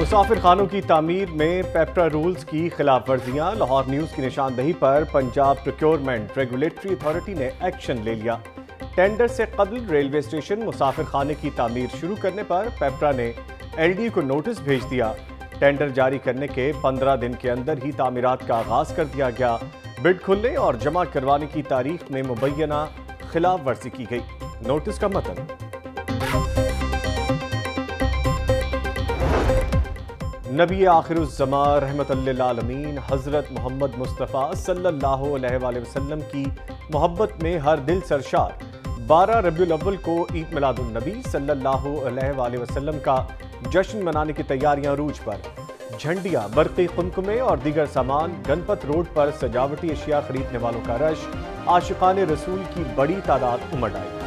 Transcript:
مسافر خانوں کی تعمیر میں پیپرا رولز کی خلاف ورزیاں، لاہور نیوز کی نشاندہی پر پنجاب پروکیورمنٹ ریگولیٹری اتھارٹی نے ایکشن لے لیا۔ ٹینڈر سے قبل ریلوے اسٹیشن مسافر خانے کی تعمیر شروع کرنے پر پیپرا نے ایل ڈی کو نوٹس بھیج دیا۔ ٹینڈر جاری کرنے کے پندرہ دن کے اندر ہی تعمیرات کا آغاز کر دیا گیا۔ بڈ کھلنے اور جمع کروانے کی تاریخ میں مبینہ خلاف ورزی کی گئی۔ نوٹس کا متن۔ نبی آخر الزمان رحمت اللہ عالمین حضرت محمد مصطفیٰ صلی اللہ علیہ وآلہ وسلم کی محبت میں ہر دل سرشار۔ بارہ ربیع الاول کو عید میلاد النبی صلی اللہ علیہ وآلہ وسلم کا جشن منانے کی تیاریاں روج پر۔ جھنڈیاں، برقی قمقمے اور دیگر سامان گنپت روڈ پر سجاوٹی اشیاء خریدنے والوں کا رش، عاشقان رسول کی بڑی تعداد امڈ آئی۔